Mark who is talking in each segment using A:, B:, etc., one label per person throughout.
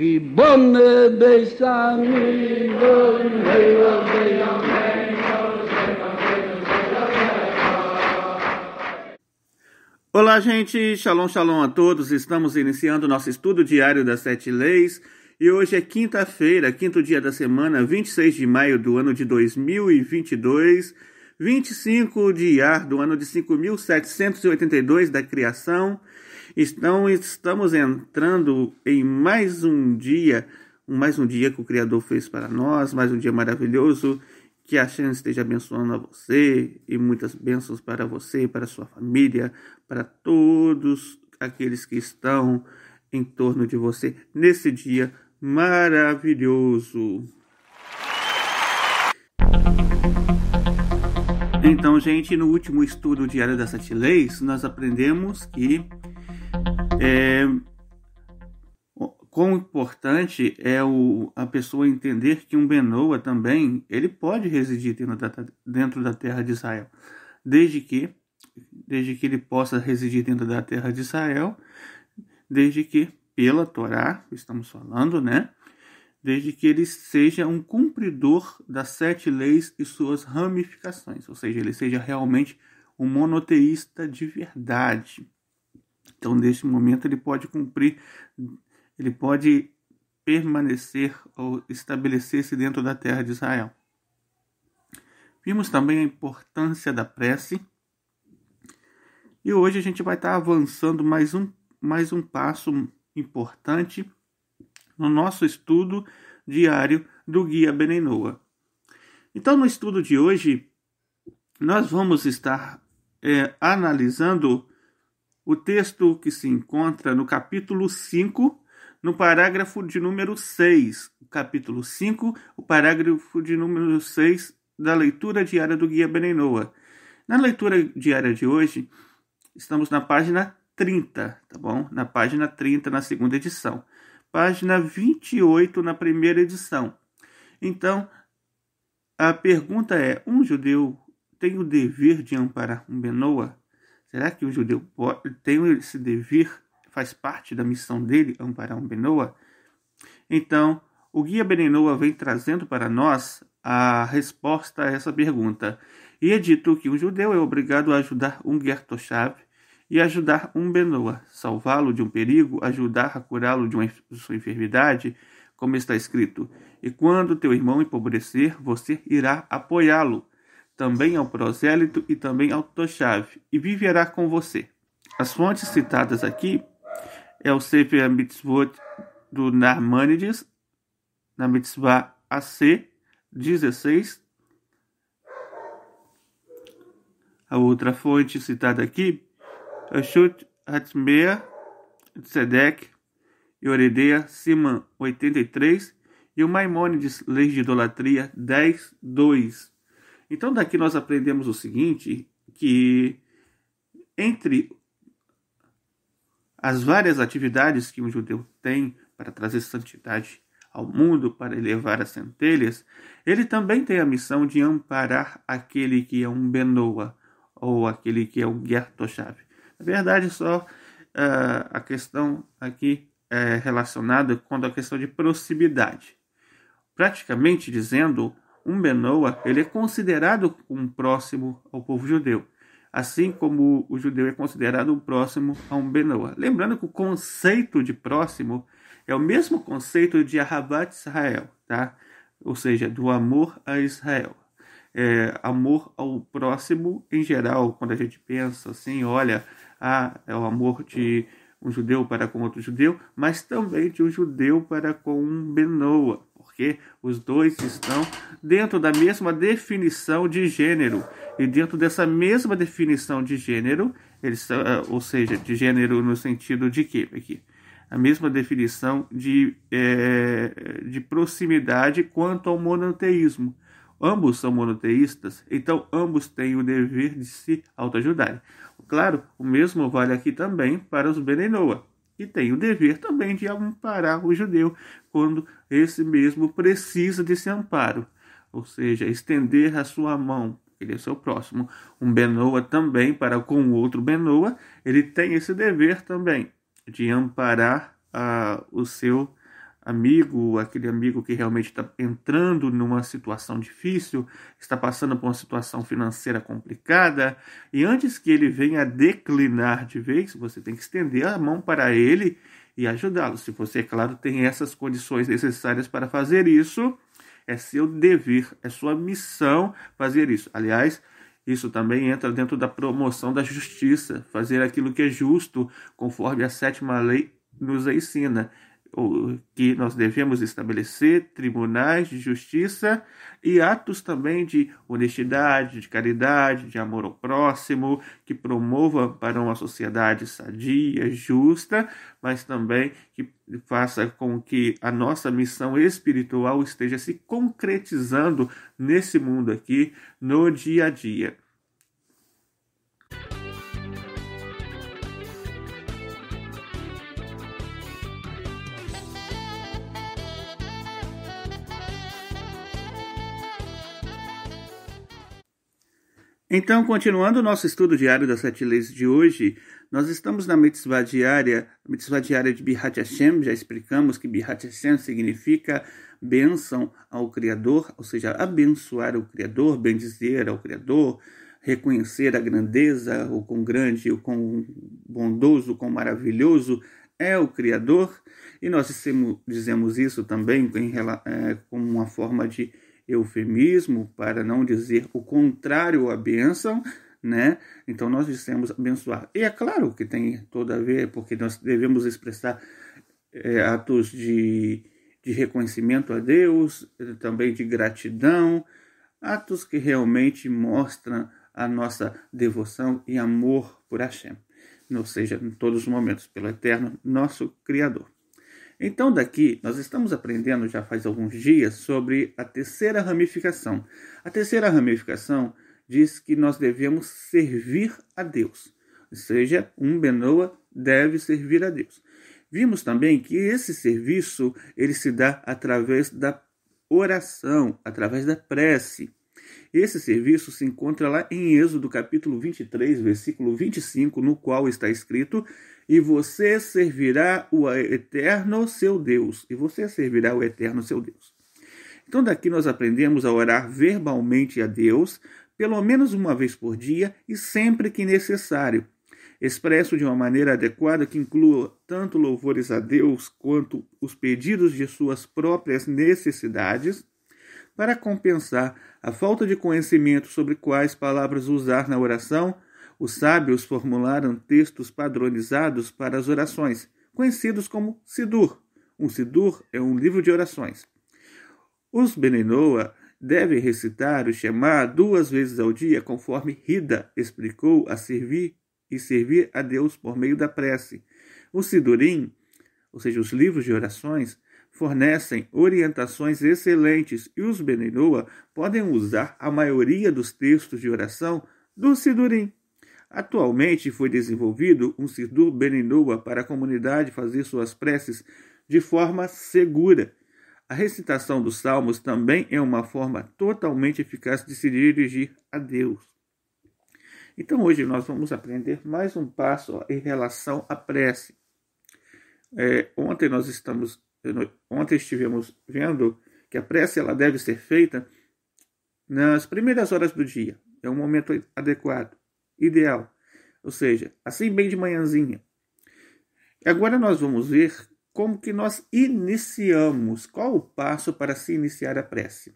A: și bonne besamii, bonne, bonne, bonne.
B: Olá, gente. Shalom, shalom a todos. Estamos iniciando nosso estudo diário das sete leis. E hoje é quinta-feira, quinto dia da semana, 26 de maio do ano de 2022, 25 de ar do ano de 5782 da criação então, estamos entrando em mais um dia, mais um dia que o Criador fez para nós, mais um dia maravilhoso. Que a chance esteja abençoando a você e muitas bênçãos para você, para sua família, para todos aqueles que estão em torno de você nesse dia maravilhoso. Então, gente, no último estudo diário das sete leis, nós aprendemos que é, quão importante é o, a pessoa entender que um Benoa também ele pode residir dentro da, dentro da terra de Israel, desde que desde que ele possa residir dentro da terra de Israel, desde que pela Torá, estamos falando, né? Desde que ele seja um cumpridor das sete leis e suas ramificações, ou seja, ele seja realmente um monoteísta de verdade. Então, neste momento, ele pode cumprir, ele pode permanecer ou estabelecer-se dentro da terra de Israel. Vimos também a importância da prece. E hoje a gente vai estar avançando mais um, mais um passo importante no nosso estudo diário do Guia Benenoa. Então, no estudo de hoje, nós vamos estar é, analisando o texto que se encontra no capítulo 5, no parágrafo de número 6. Capítulo 5, o parágrafo de número 6 da leitura diária do Guia Benenoa. Na leitura diária de hoje, estamos na página 30, tá bom? Na página 30, na segunda edição. Página 28, na primeira edição. Então, a pergunta é: um judeu tem o dever de amparar um Benoa? Será que o judeu pode, tem esse dever, faz parte da missão dele, amparar um Benoa? Então, o guia Benenoa vem trazendo para nós a resposta a essa pergunta. E é dito que um judeu é obrigado a ajudar um Gertoshav e ajudar um Benoa, salvá-lo de um perigo, ajudar a curá-lo de, de sua enfermidade, como está escrito. E quando teu irmão empobrecer, você irá apoiá-lo também ao prosélito e também ao Toshav, e viverá com você. As fontes citadas aqui é o Sefer Mitzvot do Narmanides, na Mitzvah AC 16. A outra fonte citada aqui é Shut Hatmea Tzedek Oredeia Siman 83 e o Maimônides Leis de Idolatria 10, 2. Então daqui nós aprendemos o seguinte, que entre as várias atividades que um judeu tem para trazer santidade ao mundo, para elevar as centelhas, ele também tem a missão de amparar aquele que é um Benoa, ou aquele que é um Gertoshav. Na verdade, só uh, a questão aqui é relacionada com a questão de proximidade. Praticamente dizendo, um Benoa ele é considerado um próximo ao povo judeu, assim como o judeu é considerado um próximo a um Benoa. Lembrando que o conceito de próximo é o mesmo conceito de Ahabat Israel, tá? ou seja, do amor a Israel. É, amor ao próximo em geral, quando a gente pensa assim, olha, ah, é o amor de um judeu para com outro judeu, mas também de um judeu para com um Benoa porque os dois estão dentro da mesma definição de gênero. E dentro dessa mesma definição de gênero, eles eh, ou seja, de gênero no sentido de quê? Aqui, a mesma definição de, é, de proximidade quanto ao monoteísmo. Ambos são monoteístas, então ambos têm o dever de se autoajudarem. Claro, o mesmo vale aqui também para os Benenoa e tem o dever também de amparar o judeu quando esse mesmo precisa desse amparo, ou seja, estender a sua mão, ele é seu próximo. Um Benoa também, para com o outro Benoa, ele tem esse dever também de amparar uh, o seu amigo, aquele amigo que realmente está entrando numa situação difícil, está passando por uma situação financeira complicada, e antes que ele venha declinar de vez, você tem que estender a mão para ele e ajudá-lo. Se você, é claro, tem essas condições necessárias para fazer isso, é seu dever, é sua missão fazer isso. Aliás, isso também entra dentro da promoção da justiça, fazer aquilo que é justo, conforme a sétima lei nos ensina que nós devemos estabelecer tribunais de justiça e atos também de honestidade, de caridade, de amor ao próximo, que promova para uma sociedade sadia, justa, mas também que faça com que a nossa missão espiritual esteja se concretizando nesse mundo aqui, no dia a dia. Então, continuando o nosso estudo diário das sete leis de hoje, nós estamos na mitzvah diária, mitzvah diária de Bihat Hashem, já explicamos que Bihat Hashem significa bênção ao Criador, ou seja, abençoar o Criador, bendizer ao Criador, reconhecer a grandeza, o quão grande, o quão bondoso, o quão maravilhoso é o Criador, e nós dizemos isso também em, é, como uma forma de eufemismo para não dizer o contrário à bênção, né? Então nós dissemos abençoar. E é claro que tem todo a ver, porque nós devemos expressar é, atos de, de reconhecimento a Deus, também de gratidão, atos que realmente mostram a nossa devoção e amor por Hashem, ou seja, em todos os momentos, pelo Eterno, nosso Criador. Então, daqui, nós estamos aprendendo já faz alguns dias sobre a terceira ramificação. A terceira ramificação diz que nós devemos servir a Deus, ou seja, um Benoa deve servir a Deus. Vimos também que esse serviço ele se dá através da oração, através da prece. Esse serviço se encontra lá em Êxodo capítulo 23, versículo 25, no qual está escrito: e você servirá o eterno seu Deus. E você servirá o eterno seu Deus. Então, daqui nós aprendemos a orar verbalmente a Deus, pelo menos uma vez por dia e sempre que necessário, expresso de uma maneira adequada que inclua tanto louvores a Deus quanto os pedidos de suas próprias necessidades, para compensar a falta de conhecimento sobre quais palavras usar na oração os sábios formularam textos padronizados para as orações, conhecidos como Sidur. Um Sidur é um livro de orações. Os Benenoa devem recitar o Shema duas vezes ao dia, conforme Rida explicou a servir e servir a Deus por meio da prece. O Sidurim, ou seja, os livros de orações, fornecem orientações excelentes e os Benenoa podem usar a maioria dos textos de oração do Sidurim. Atualmente foi desenvolvido um Sidur Beninoa para a comunidade fazer suas preces de forma segura. A recitação dos salmos também é uma forma totalmente eficaz de se dirigir a Deus. Então hoje nós vamos aprender mais um passo em relação à prece. É, ontem nós estamos, ontem estivemos vendo que a prece ela deve ser feita nas primeiras horas do dia. É um momento adequado ideal. Ou seja, assim bem de manhãzinha. Agora nós vamos ver como que nós iniciamos, qual o passo para se iniciar a prece.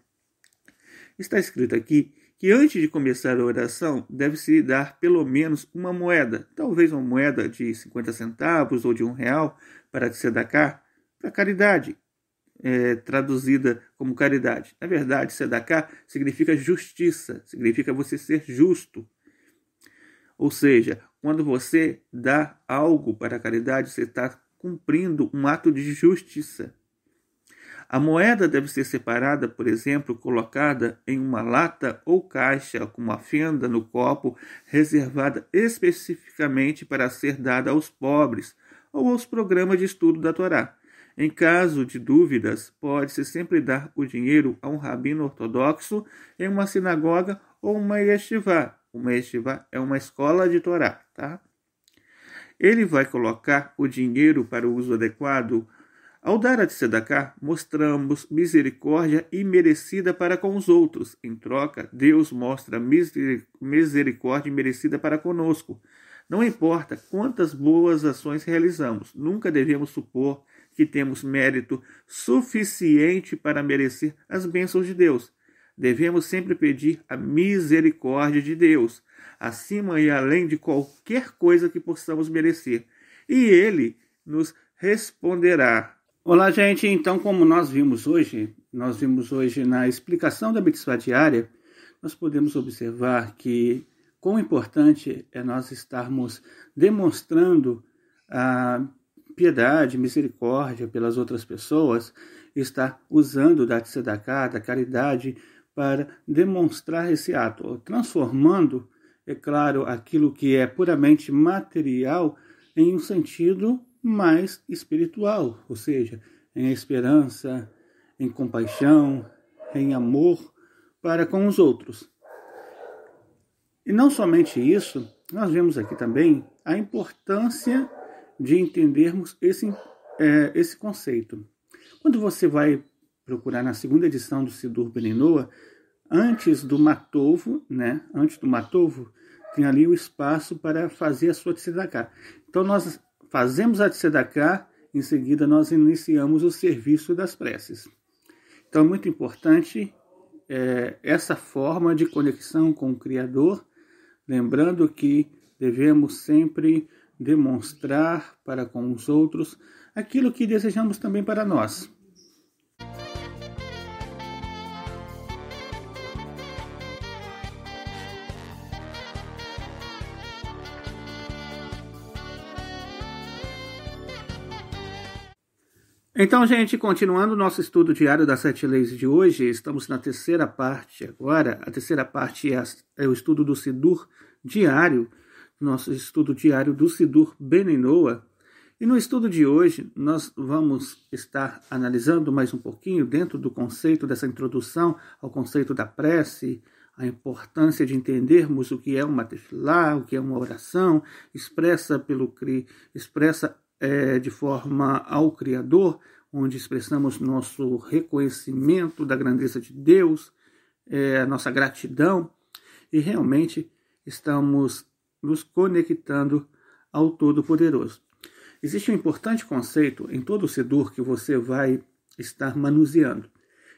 B: Está escrito aqui que antes de começar a oração deve-se dar pelo menos uma moeda, talvez uma moeda de 50 centavos ou de um real para tzedakah, para caridade, é, traduzida como caridade. Na verdade, tzedakah significa justiça, significa você ser justo. Ou seja, quando você dá algo para a caridade, você está cumprindo um ato de justiça. A moeda deve ser separada, por exemplo, colocada em uma lata ou caixa com uma fenda no copo, reservada especificamente para ser dada aos pobres ou aos programas de estudo da Torá. Em caso de dúvidas, pode-se sempre dar o dinheiro a um rabino ortodoxo em uma sinagoga ou uma yeshiva, uma yeshiva é uma escola de Torá, tá? Ele vai colocar o dinheiro para o uso adequado Ao dar a tzedakah, mostramos misericórdia imerecida para com os outros. Em troca, Deus mostra misericórdia imerecida para conosco. Não importa quantas boas ações realizamos, nunca devemos supor que temos mérito suficiente para merecer as bênçãos de Deus. Devemos sempre pedir a misericórdia de Deus, acima e além de qualquer coisa que possamos merecer. E Ele nos responderá. Olá, gente. Então, como nós vimos hoje, nós vimos hoje na explicação da mitzvah diária, nós podemos observar que quão importante é nós estarmos demonstrando a piedade, misericórdia pelas outras pessoas, estar usando da tzedakah, da caridade, para demonstrar esse ato, transformando, é claro, aquilo que é puramente material em um sentido mais espiritual, ou seja, em esperança, em compaixão, em amor para com os outros. E não somente isso, nós vemos aqui também a importância de entendermos esse, é, esse conceito. Quando você vai procurar na segunda edição do Sidur Beninoa, antes do Matovo, né? Antes do Matovo, tem ali o espaço para fazer a sua tzedakah. Então nós fazemos a tzedakah, em seguida nós iniciamos o serviço das preces. Então é muito importante é, essa forma de conexão com o Criador, lembrando que devemos sempre demonstrar para com os outros aquilo que desejamos também para nós. Então, gente, continuando o nosso estudo diário das sete leis de hoje, estamos na terceira parte agora. A terceira parte é, é o estudo do Sidur diário, nosso estudo diário do Sidur Beninoa. E no estudo de hoje, nós vamos estar analisando mais um pouquinho dentro do conceito dessa introdução ao conceito da prece, a importância de entendermos o que é uma tefilá, o que é uma oração, expressa pelo expressa é, de forma ao Criador, onde expressamos nosso reconhecimento da grandeza de Deus, é, nossa gratidão, e realmente estamos nos conectando ao Todo-Poderoso. Existe um importante conceito em todo o Sedur que você vai estar manuseando.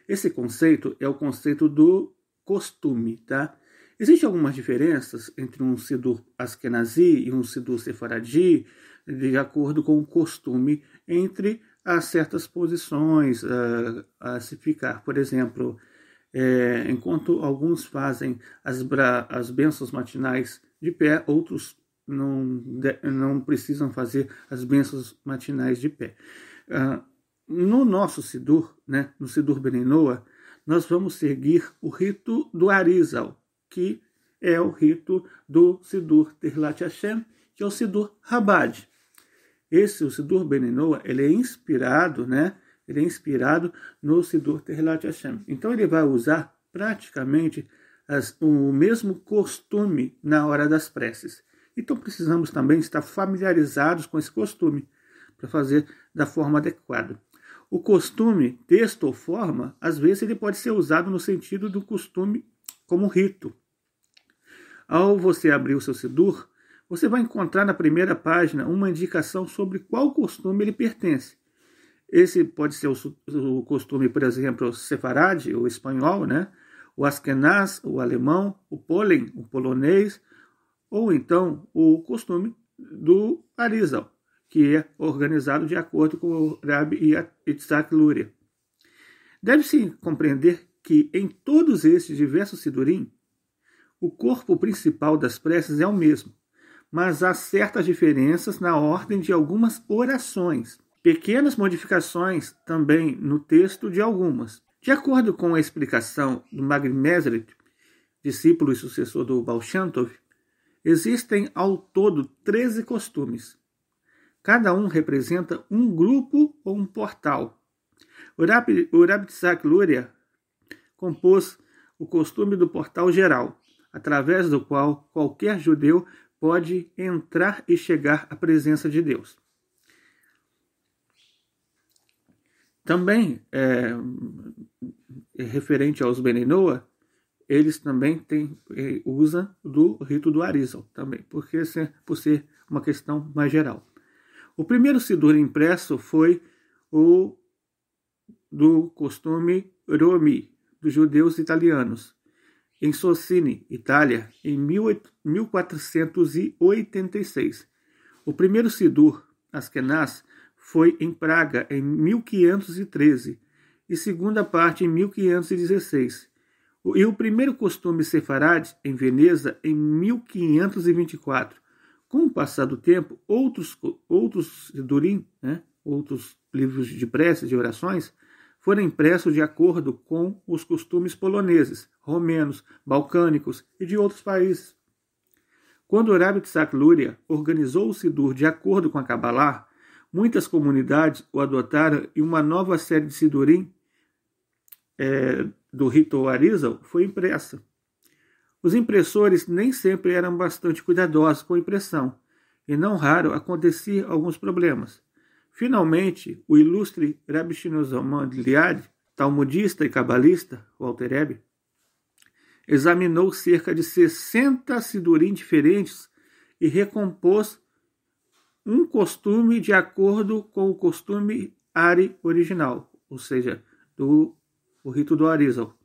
B: Esse conceito é o conceito do costume, tá? Existem algumas diferenças entre um Sidur Askenazi e um Sidur Sefaradi, de acordo com o costume entre as certas posições a, a se ficar. Por exemplo, é, enquanto alguns fazem as, as bênçãos matinais de pé, outros não, não precisam fazer as bênçãos matinais de pé. Uh, no nosso Sidur, né, no Sidur Beninoa, nós vamos seguir o rito do Arizal, que é o rito do Sidur Terlat Hashem, que é o Sidur Rabad. Esse, o Sidur Beninoa, ele é inspirado, né? Ele é inspirado no Sidur Terlat Hashem. Então ele vai usar praticamente as, o mesmo costume na hora das preces. Então precisamos também estar familiarizados com esse costume para fazer da forma adequada. O costume, texto ou forma, às vezes ele pode ser usado no sentido do costume como rito. Ao você abrir o seu Sidur, você vai encontrar na primeira página uma indicação sobre qual costume ele pertence. Esse pode ser o, costume, por exemplo, sefarade, o espanhol, né? O askenaz, o alemão, o polen, o polonês, ou então o costume do Arizal, que é organizado de acordo com o Rabbi Yitzhak Luria. Deve-se compreender que em todos esses diversos sidurim, o corpo principal das preces é o mesmo, mas há certas diferenças na ordem de algumas orações. Pequenas modificações também no texto de algumas. De acordo com a explicação do Magri Mesrit, discípulo e sucessor do Baal Shantov, existem ao todo 13 costumes. Cada um representa um grupo ou um portal. O Rabi, Tzak Luria compôs o costume do portal geral, através do qual qualquer judeu pode entrar e chegar à presença de Deus. Também, é, referente aos Benenoa, eles também têm, é, usam do rito do Arizal, também, porque por ser uma questão mais geral. O primeiro Sidur impresso foi o do costume Romi, dos judeus italianos, em Socini, Itália, em 1486. O primeiro Sidur, Askenaz, foi em Praga, em 1513, e segunda parte em 1516. E o primeiro costume sefarade, em Veneza, em 1524. Com o passar do tempo, outros, outros Sidurim, né, outros livros de preces, de orações, foram impressos de acordo com os costumes poloneses, romenos, balcânicos e de outros países. Quando o Rabi Tzak Luria organizou o Sidur de acordo com a Kabbalah, muitas comunidades o adotaram e uma nova série de Sidurim é, do rito Arizal foi impressa. Os impressores nem sempre eram bastante cuidadosos com a impressão, e não raro acontecia alguns problemas. Finalmente, o ilustre Rabbi Shinozoman Liad, talmudista e cabalista, Walter Rebbe, examinou cerca de 60 sidurim diferentes e recompôs um costume de acordo com o costume Ari original, ou seja, do o rito do Arizal,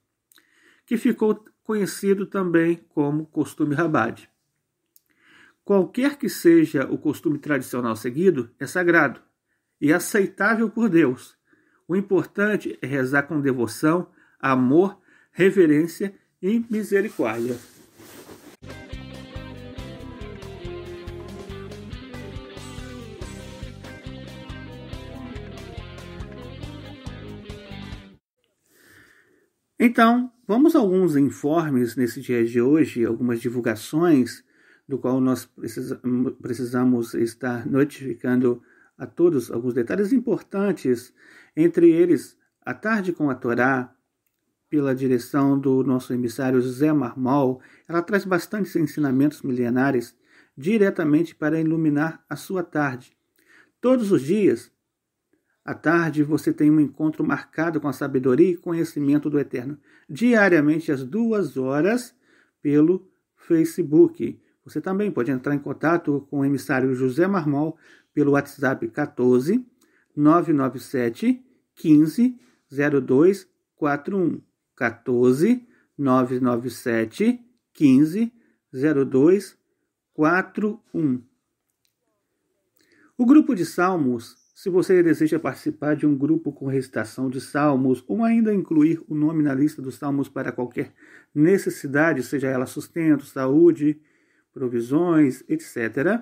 B: que ficou conhecido também como costume Rabad. Qualquer que seja o costume tradicional seguido, é sagrado e aceitável por Deus. O importante é rezar com devoção, amor, reverência e misericórdia. Então, vamos a alguns informes nesse dia de hoje, algumas divulgações do qual nós precisamos estar notificando a todos alguns detalhes importantes, entre eles a tarde com a Torá, pela direção do nosso emissário José Marmol, ela traz bastantes ensinamentos milenares diretamente para iluminar a sua tarde. Todos os dias, à tarde, você tem um encontro marcado com a sabedoria e conhecimento do Eterno, diariamente às duas horas, pelo Facebook. Você também pode entrar em contato com o emissário José Marmol pelo WhatsApp 14 997 15 0241. 14 997 15 0241. O grupo de salmos, se você deseja participar de um grupo com recitação de salmos ou ainda incluir o nome na lista dos salmos para qualquer necessidade, seja ela sustento, saúde, provisões, etc.,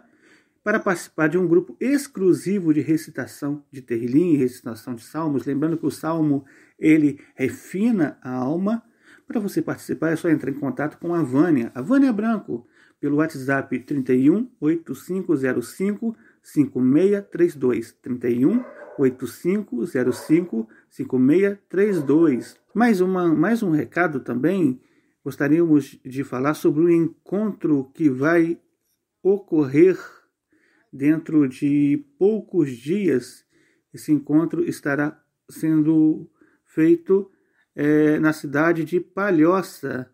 B: para participar de um grupo exclusivo de recitação de Terrilim e recitação de salmos. Lembrando que o salmo ele refina a alma. Para você participar é só entrar em contato com a Vânia, a Vânia Branco, pelo WhatsApp 31 8505 5632 31 8505 5632. Mais, uma, mais um recado também, gostaríamos de falar sobre o encontro que vai ocorrer dentro de poucos dias, esse encontro estará sendo feito é, na cidade de Palhoça,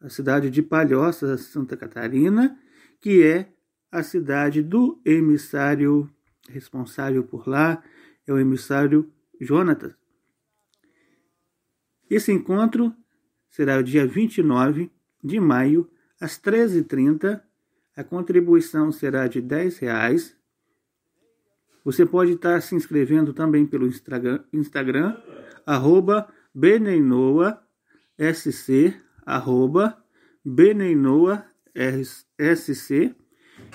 B: a cidade de Palhoça, Santa Catarina, que é a cidade do emissário responsável por lá, é o emissário Jonatas. Esse encontro será o dia 29 de maio, às 13h30, a contribuição será de 10 reais. Você pode estar se inscrevendo também pelo Instagram, Instagram arroba beneinoasc, arroba beneinoasc,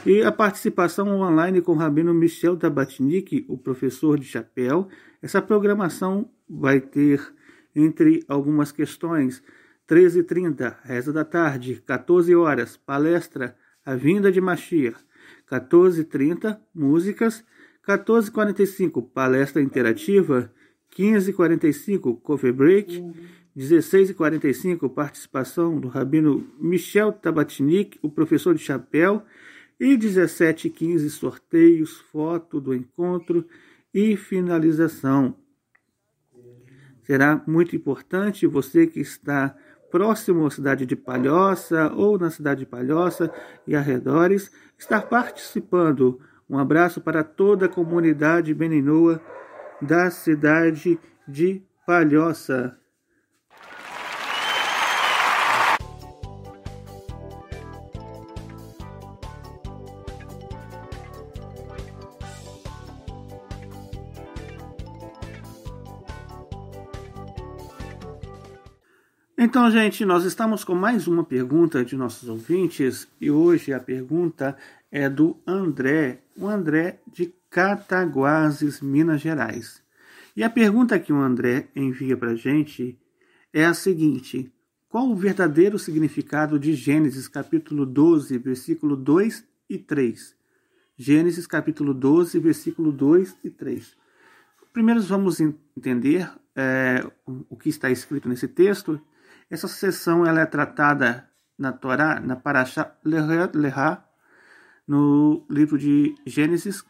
B: e a participação online com o Rabino Michel Tabatnik, o professor de chapéu. Essa programação vai ter, entre algumas questões, 13h30, reza da tarde, 14 horas, palestra a Vinda de Mashiach. 14h30, músicas. 14h45, palestra interativa. 15h45, coffee break. 16h45, participação do Rabino Michel Tabatnik, o professor de chapéu. E 17h15, sorteios, foto do encontro e finalização. Será muito importante você que está próximo à cidade de Palhoça ou na cidade de Palhoça e arredores estar participando. Um abraço para toda a comunidade beninoa da cidade de Palhoça. Então, gente, nós estamos com mais uma pergunta de nossos ouvintes e hoje a pergunta é do André, o André de Cataguases, Minas Gerais. E a pergunta que o André envia para a gente é a seguinte: qual o verdadeiro significado de Gênesis capítulo 12, versículo 2 e 3? Gênesis capítulo 12, versículo 2 e 3. Primeiro vamos entender é, o que está escrito nesse texto essa seção ela é tratada na Torá, na Parashá Lehá, no livro de Gênesis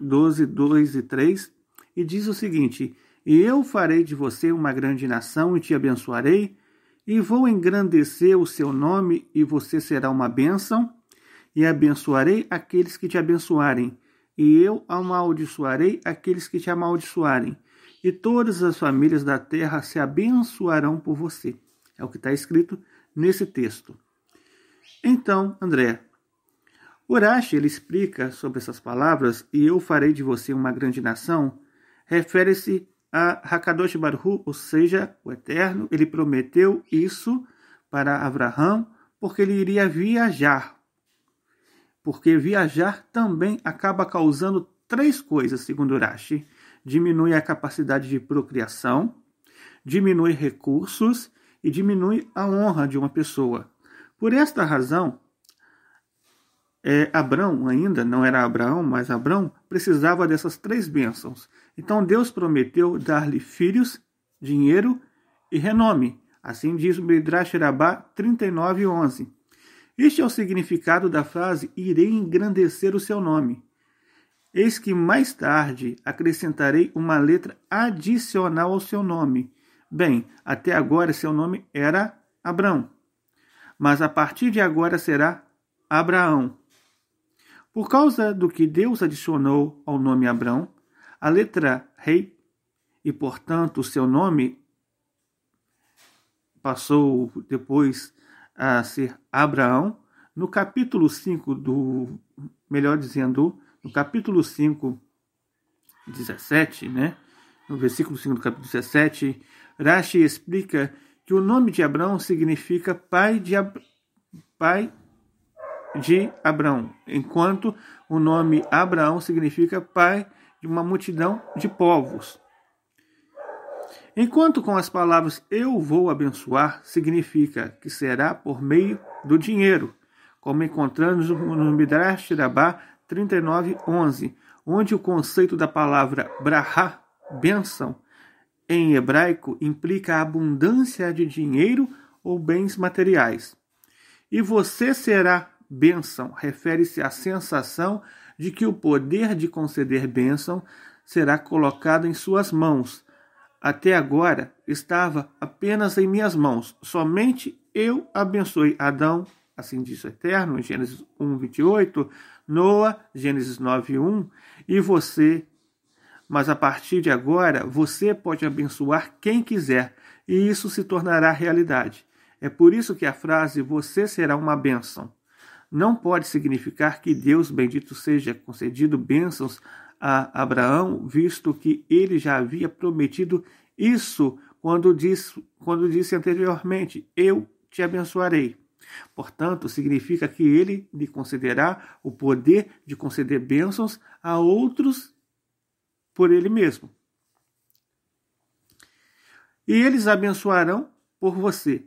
B: 12, 2 e 3, e diz o seguinte: E eu farei de você uma grande nação e te abençoarei, e vou engrandecer o seu nome, e você será uma bênção, e abençoarei aqueles que te abençoarem, e eu amaldiçoarei aqueles que te amaldiçoarem, e todas as famílias da terra se abençoarão por você. É o que está escrito nesse texto. Então, André, Urashi ele explica sobre essas palavras, e eu farei de você uma grande nação, refere-se a Hakadosh Baruch ou seja, o Eterno, ele prometeu isso para Abraão, porque ele iria viajar. Porque viajar também acaba causando três coisas, segundo Urashi. Diminui a capacidade de procriação, diminui recursos e diminui a honra de uma pessoa. Por esta razão, é, Abrão ainda não era Abraão, mas Abrão precisava dessas três bênçãos. Então Deus prometeu dar-lhe filhos, dinheiro e renome. Assim diz o Midrash Rabá 39:11. Este é o significado da frase irei engrandecer o seu nome. Eis que mais tarde acrescentarei uma letra adicional ao seu nome, Bem, até agora seu nome era Abrão, mas a partir de agora será Abraão. Por causa do que Deus adicionou ao nome Abrão, a letra rei, e portanto seu nome passou depois a ser Abraão, no capítulo 5 do, melhor dizendo, no capítulo 5, 17, né? No versículo 5 do capítulo 17, Rashi explica que o nome de Abraão significa pai de, Ab... pai de Abraão, enquanto o nome Abraão significa pai de uma multidão de povos. Enquanto com as palavras eu vou abençoar significa que será por meio do dinheiro, como encontramos no Midrash Rabá 39:11, onde o conceito da palavra brahá, bênção, em hebraico implica abundância de dinheiro ou bens materiais. E você será bênção, refere-se à sensação de que o poder de conceder bênção será colocado em suas mãos. Até agora estava apenas em minhas mãos, somente eu abençoei Adão, assim diz o Eterno, em Gênesis 1, 28, Noa, Gênesis 9, 1, e você mas a partir de agora você pode abençoar quem quiser e isso se tornará realidade. É por isso que a frase você será uma bênção não pode significar que Deus bendito seja concedido bênçãos a Abraão, visto que ele já havia prometido isso quando disse, quando disse anteriormente: Eu te abençoarei. Portanto, significa que ele lhe concederá o poder de conceder bênçãos a outros por ele mesmo. E eles abençoarão por você.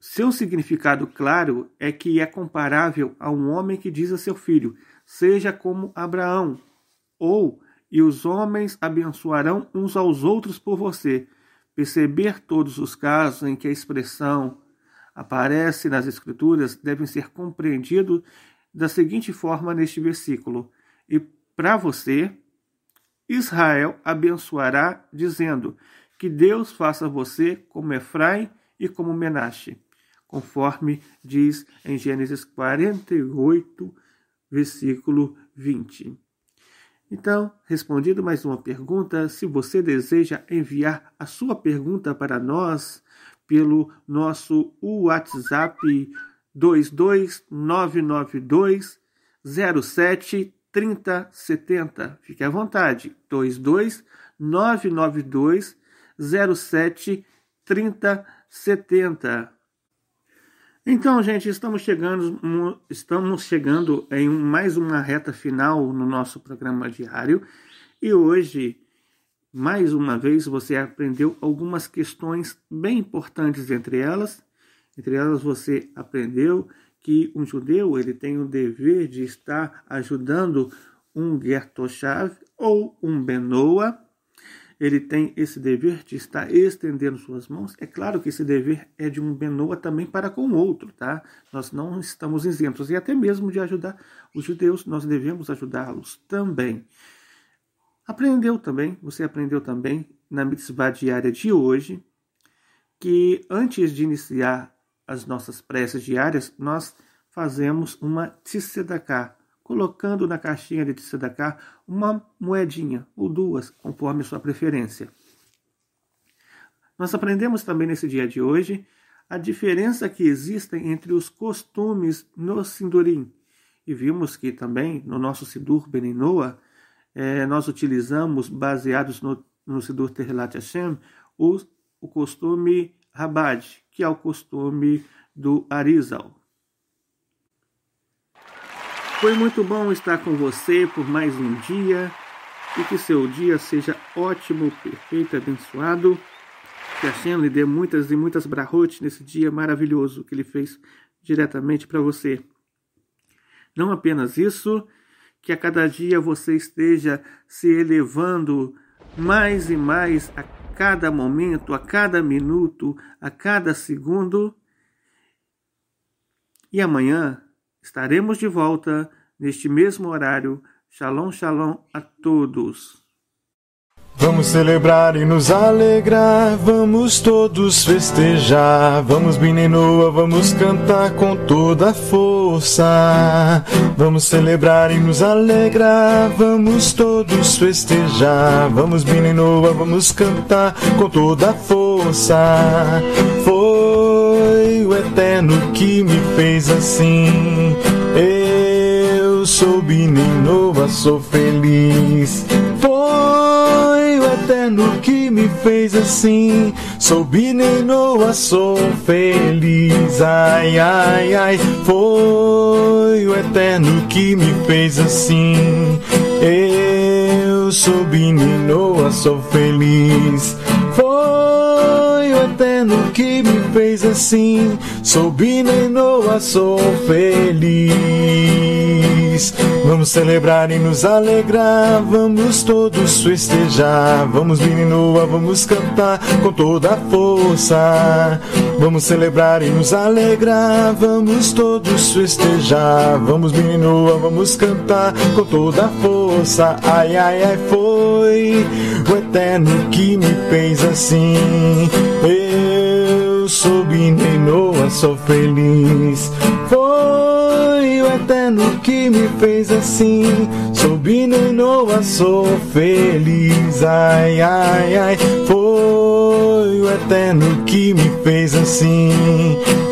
B: Seu significado claro é que é comparável a um homem que diz a seu filho: Seja como Abraão, ou e os homens abençoarão uns aos outros por você. Perceber todos os casos em que a expressão aparece nas Escrituras devem ser compreendidos da seguinte forma neste versículo: E para você, Israel abençoará, dizendo: que Deus faça você como Efraim e como Menashe, conforme diz em Gênesis 48, versículo 20. Então, respondido mais uma pergunta, se você deseja enviar a sua pergunta para nós pelo nosso WhatsApp 22992 07 3070. Fique à vontade. 22992 07 3070. Então, gente, estamos chegando, estamos chegando em mais uma reta final no nosso programa diário e hoje, mais uma vez, você aprendeu algumas questões bem importantes entre elas. Entre elas, você aprendeu que um judeu ele tem o dever de estar ajudando um Gertoshav ou um Benoa ele tem esse dever de estar estendendo suas mãos. É claro que esse dever é de um Benoa também para com o outro, tá? Nós não estamos isentos. E até mesmo de ajudar os judeus, nós devemos ajudá-los também. Aprendeu também, você aprendeu também na mitzvah diária de hoje, que antes de iniciar as nossas preces diárias, nós fazemos uma tzedaká, colocando na caixinha de tzedakah uma moedinha ou duas, conforme sua preferência. Nós aprendemos também nesse dia de hoje a diferença que existem entre os costumes no Sindorim. E vimos que também no nosso Sidur Beninoa, eh, nós utilizamos, baseados no, no Sidur Terrelat Hashem, o, o costume Rabad, que é o costume do Arizal. Foi muito bom estar com você por mais um dia e que seu dia seja ótimo, perfeito, abençoado. Que a Hashem lhe dê muitas e muitas brahot nesse dia maravilhoso que ele fez diretamente para você. Não apenas isso, que a cada dia você esteja se elevando mais e mais a cada momento, a cada minuto, a cada segundo. E amanhã Estaremos de volta neste mesmo horário. Shalom, shalom a todos.
C: Vamos celebrar e nos alegrar, vamos todos festejar, vamos Binenoa, vamos cantar com toda a força. Vamos celebrar e nos alegrar, vamos todos festejar, vamos Binenoa, vamos cantar com toda a força. Foi o Eterno que me fez assim. Eu sou Binenoa, sou feliz. Foi Eterno que me fez assim. Sou Binenoa, sou feliz. Ai, ai, ai. Foi o Eterno que me fez assim. Eu sou Binenoa, sou feliz. Que me fez assim. Sou Binenoa, sou feliz. Vamos celebrar e nos alegrar, vamos todos festejar. Vamos Binenoa, vamos cantar com toda a força. Vamos celebrar e nos alegrar, vamos todos festejar. Vamos Binenoa, vamos cantar com toda a força. Ai, ai, ai, foi o Eterno que me fez assim. Eu sou Binenoa, sou feliz. Foi o Eterno que me fez assim. Sou Binenoa, sou feliz. Ai, ai, ai. Foi o Eterno que me fez assim.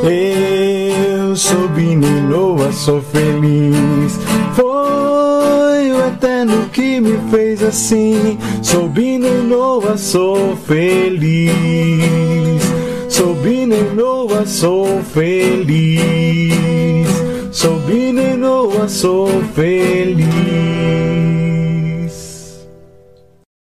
C: Eu sou Binenoa, sou feliz. Foi o Eterno que me fez assim. Sou Binenoa, sou feliz. Sou Binenoa, sou feliz. Sou Binenoa, sou feliz.